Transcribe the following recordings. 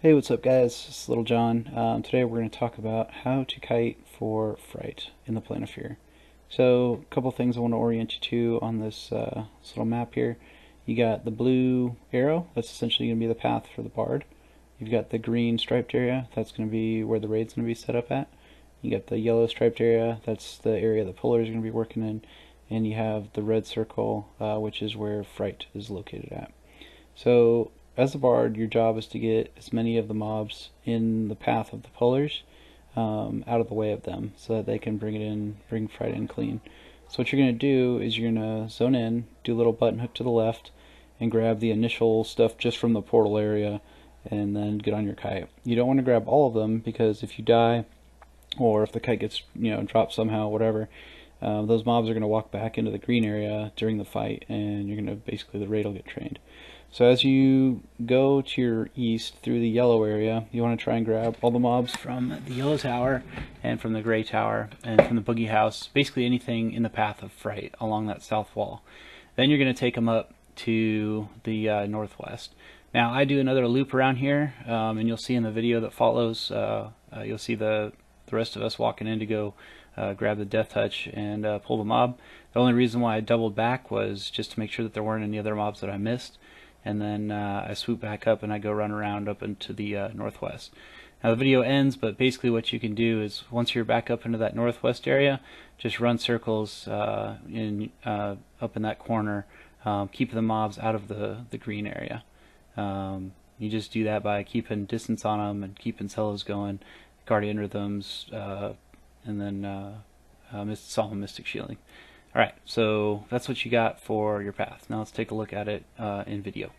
Hey, what's up guys? It's Little John. Um, today we're going to talk about how to kite for fright in the Plane of Fear. So, a couple things I want to orient you to on this, uh, this little map here. You got the blue arrow, that's essentially going to be the path for the bard. You've got the green striped area, that's going to be where the raid's going to be set up at. You got the yellow striped area, that's the area the puller is going to be working in. And you have the red circle, uh, which is where fright is located at. So, as a bard, your job is to get as many of the mobs in the path of the pullers um, out of the way of them so that they can bring it in, bring fright in clean. So what you're going to do is you're going to zone in, do a little button hook to the left, and grab the initial stuff just from the portal area, and then get on your kite. You don't want to grab all of them because if you die, or if the kite gets you know dropped somehow, whatever, uh, those mobs are going to walk back into the green area during the fight, and you're going to basically the raid will get trained. So as you go to your east through the yellow area, you want to try and grab all the mobs from the yellow tower and from the gray tower and from the boogie house, basically anything in the path of fright along that south wall. Then you're going to take them up to the uh, northwest. Now I do another loop around here, um, and you'll see in the video that follows, uh, uh, you'll see the, the rest of us walking in to go uh, grab the death touch and uh, pull the mob. The only reason why I doubled back was just to make sure that there weren't any other mobs that I missed and then uh, I swoop back up and I go run around up into the uh, northwest. Now the video ends, but basically what you can do is once you're back up into that northwest area, just run circles uh, in uh, up in that corner, um, keep the mobs out of the the green area. Um, you just do that by keeping distance on them and keeping Selo's going, guardian rhythms, uh, and then uh, psalm of mystic shielding. Alright, so that's what you got for your path. Now let's take a look at it uh, in video.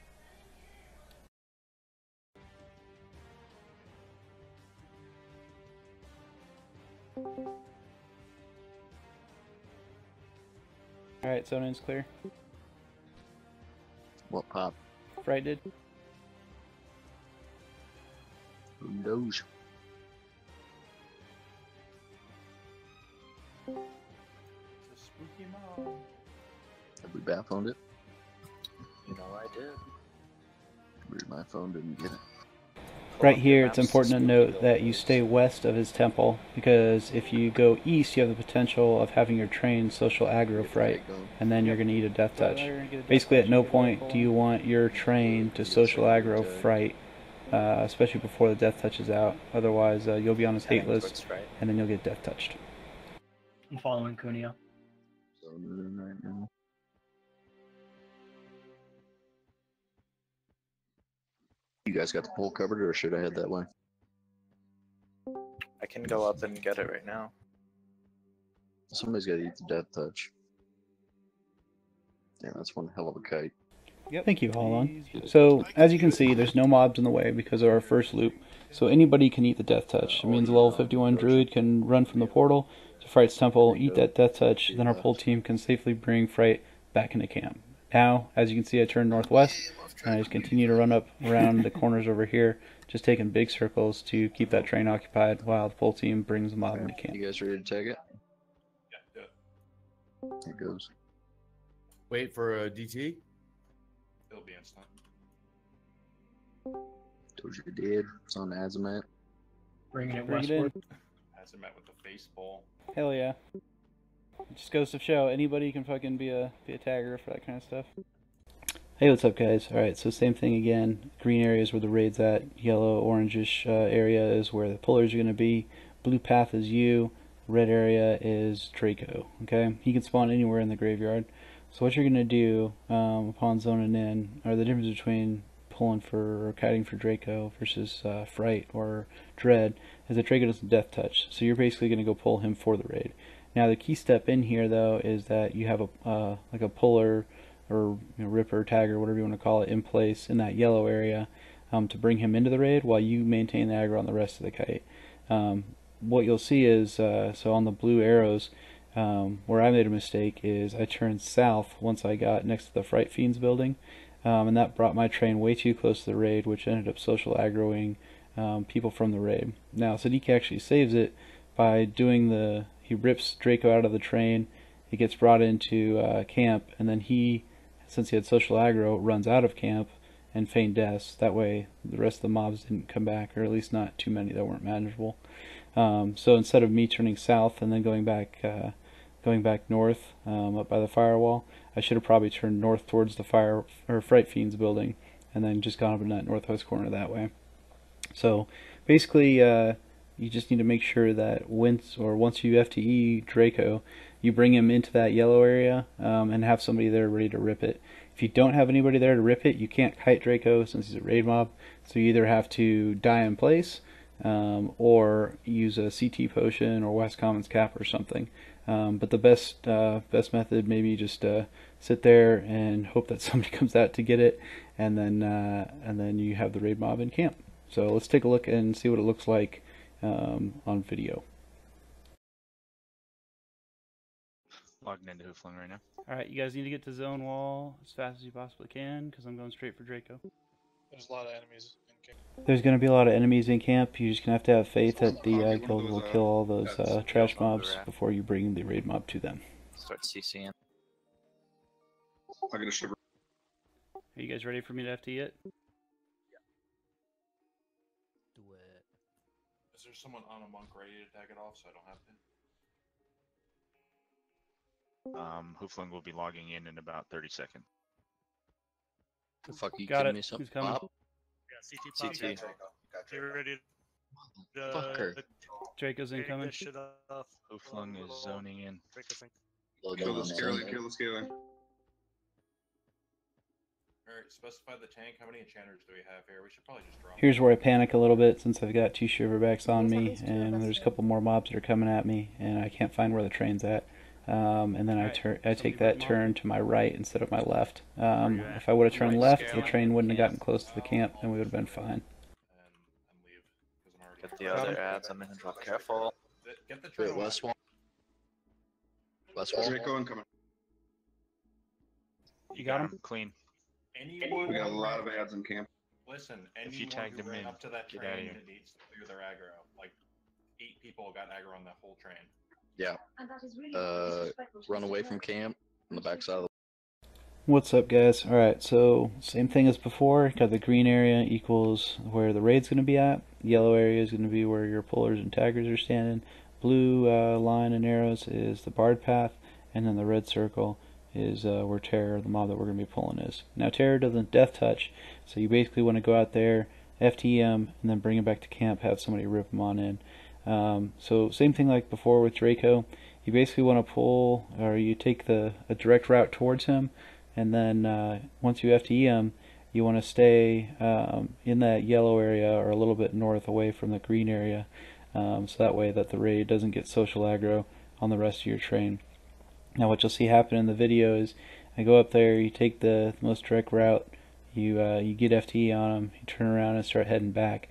Alright, zone in's clear. What pop? Fright did. Who knows? Have we backphoned it? You know I did. Weird, my phone didn't get it. Right here, it's important to note that you stay west of his temple because if you go east, you have the potential of having your train social aggro fright, and then you're going to eat a death touch. Basically, at no point do you want your train to social aggro fright, uh, especially before the death touch is out. Otherwise, uh, you'll be on his hate list, and then you'll get death touched. I'm following Cuneo. So right now. You guys got the pole covered, or should I head that way? I can go up and get it right now. Somebody's got to eat the death touch. Damn, that's one hell of a kite. Yep. Thank you, Holon. So, as you can see, there's no mobs in the way because of our first loop. So anybody can eat the Death Touch. It means a level 51 Druid can run from the portal to Fright's Temple, eat that Death Touch, then our pull team can safely bring Fright back into camp. Now, as you can see, I turn northwest, and I just continue to run up around the corners over here, just taking big circles to keep that train occupied while the pull team brings the mob into camp. You guys ready to take it? Yeah, yeah. Here it goes. Wait for a DT. It'll be instant. Told you it did. It's on Azamat. Bringing it Bring it in. westward. As I met with the baseball. Hell yeah. It just goes to show anybody can fucking be a be a tagger for that kind of stuff. Hey, what's up, guys? All right, so same thing again. Green area is where the raid's at. Yellow, orangish uh, area is where the pullers are going to be. Blue path is you. Red area is Draco. Okay, he can spawn anywhere in the graveyard. So what you're going to do um, upon zoning in, or the difference between pulling for or kiting for Draco versus uh, Fright or Dread, is that Draco doesn't death touch. So you're basically going to go pull him for the raid. Now the key step in here though is that you have a uh, like a puller or you know, ripper, tagger, whatever you want to call it, in place in that yellow area um, to bring him into the raid while you maintain the aggro on the rest of the kite. Um, what you'll see is uh, so on the blue arrows. Um, where I made a mistake is I turned south once I got next to the Fright Fiends building, um, and that brought my train way too close to the raid, which ended up social aggroing um, people from the raid. Now Sadiki actually saves it by doing the he rips Draco out of the train, he gets brought into uh, camp, and then he, since he had social aggro, runs out of camp and feign deaths. That way, the rest of the mobs didn't come back, or at least not too many that weren't manageable. Um, so instead of me turning south and then going back, uh, going back north um, up by the firewall, I should have probably turned north towards the fire or Fright Fiends building, and then just gone up in that northwest corner that way. So basically, uh, you just need to make sure that once or once you FTE Draco, you bring him into that yellow area um, and have somebody there ready to rip it. If you don't have anybody there to rip it, you can't kite Draco since he's a raid mob. So you either have to die in place um, or use a CT potion or West Commons cap or something. Um, but the best uh, best method maybe just uh, sit there and hope that somebody comes out to get it, and then uh, and then you have the raid mob in camp. So let's take a look and see what it looks like um, on video. Logging into Hoofling right now. All right, you guys need to get to zone wall as fast as you possibly can because I'm going straight for Draco. There's a lot of enemies in King. There's going to be a lot of enemies in camp. You're just going to have to have faith that the uh, guild will kill all those uh, trash mobs before you bring the raid mob to them. Start CCing. I get a shiver. Are you guys ready for me to FT it? Is there someone on a monk ready to tag it off so I don't have to? Um, Hoofling will be logging in in about 30 seconds. The fuck you Got kidding it. me? Some Who's coming? Pop? Yeah, CT. CT pop. Get ready to uh, Fucker. Draco's incoming. this shit off. Hoofling is zoning in. Break this Kill the that. scaling, kill the scaling. Alright, specify the tank. How many enchanters do we have here? We should probably just drop Here's where I panic a little bit since I've got two shiverbacks on me, and there's a couple more mobs that are coming at me, and I can't find where the train's at. Um, and then I turn, I somebody take that turn to my right instead of my left. Um, if I would have turned left, the train wouldn't have gotten close to the camp, and we would have been fine. and, and leave. Because I'm Get the other ads. I'm in control. Careful. Get the train Wait, on. west wall. West wall. Draco incoming. You got him? Clean. Anyone We got a lot of ads in camp. Listen, anyone If you tagged who him ran in, up to that get outta train here. that needs to clear their aggro. Like, eight people got aggro on that whole train. Uh, run away from camp on the backside of the What's up, guys? Alright, so same thing as before. Got the green area equals where the raid's going to be at. Yellow area is going to be where your pullers and taggers are standing. Blue uh, line and arrows is the bard path, and then the red circle is uh, where Terror, the mob that we're going to be pulling, is. Now, Terror doesn't death touch, so you basically want to go out there, FTM, and then bring him back to camp, have somebody rip him on in. Um, so, same thing like before with Draco. You basically want to pull, or you take the a direct route towards him, and then uh, once you FTE him, you want to stay um, in that yellow area or a little bit north away from the green area, um, so that way that the raid doesn't get social aggro on the rest of your train. Now, what you'll see happen in the video is I go up there, you take the most direct route, you uh, you get FTE on them, you turn around and start heading back.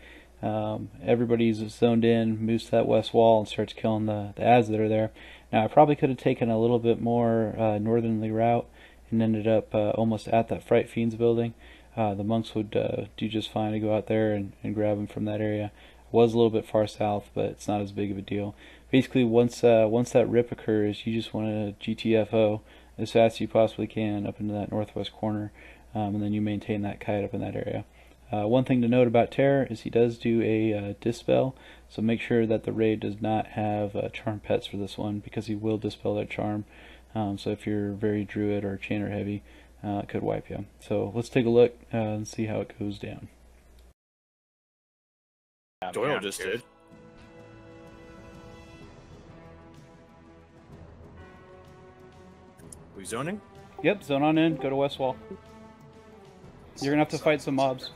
Um, everybody's zoned in, moves to that west wall, and starts killing the, the ads that are there. Now, I probably could have taken a little bit more uh, northerly route and ended up uh, almost at that Fright Fiends building. Uh, the monks would uh, do just fine to go out there and, and grab them from that area. Was a little bit far south, but it's not as big of a deal. Basically, once uh, once that rip occurs, you just want to GTFO as fast as you possibly can up into that northwest corner, um, and then you maintain that kite up in that area. Uh, one thing to note about Terror is he does do a uh, dispel, so make sure that the raid does not have uh, charm pets for this one because he will dispel that charm. Um, so if you're very druid or chainer heavy, uh, it could wipe you. So let's take a look uh, and see how it goes down. Doyle just did. We zoning? Yep, zone on in. Go to west wall. You're gonna have to fight some mobs.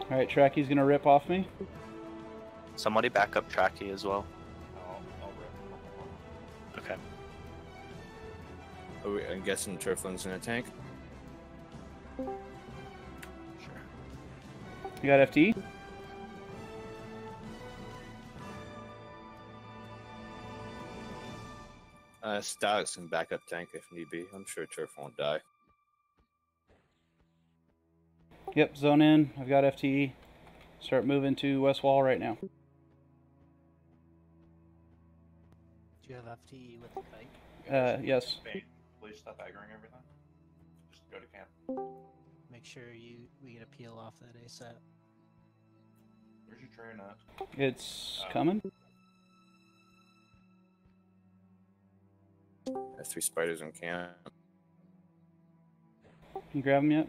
All right, Tracky's gonna rip off me. Somebody back up Tracky as well. I'll, I'll rip. Okay. We, I'm guessing Turfling's in a tank. Sure. You got FT? Uh, Starks can backup tank if need be. I'm sure Turf won't die. Yep, zone in. I've got FTE. Start moving to west wall right now. Do you have FTE with the kite? Uh, yes. Bane, please stop aggroing everything. Just go to camp. Make sure you we get a peel off that ASAP. Where's your train at? It's Uh, coming. There's three spiders in camp. You grab them yet?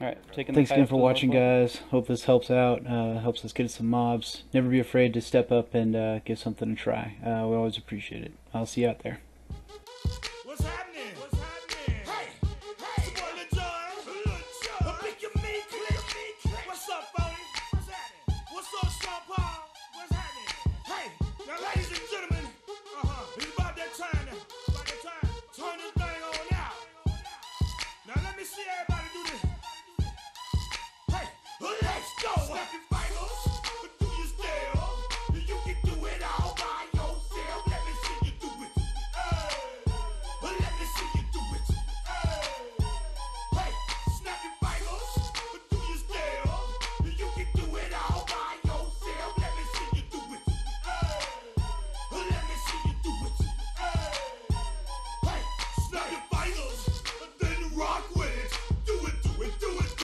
All right, taking. Thanks again for watching, guys. Hope this helps out. Uh, helps us get some mobs. Never be afraid to step up and uh, give something a try. Uh, we always appreciate it. I'll see you out there.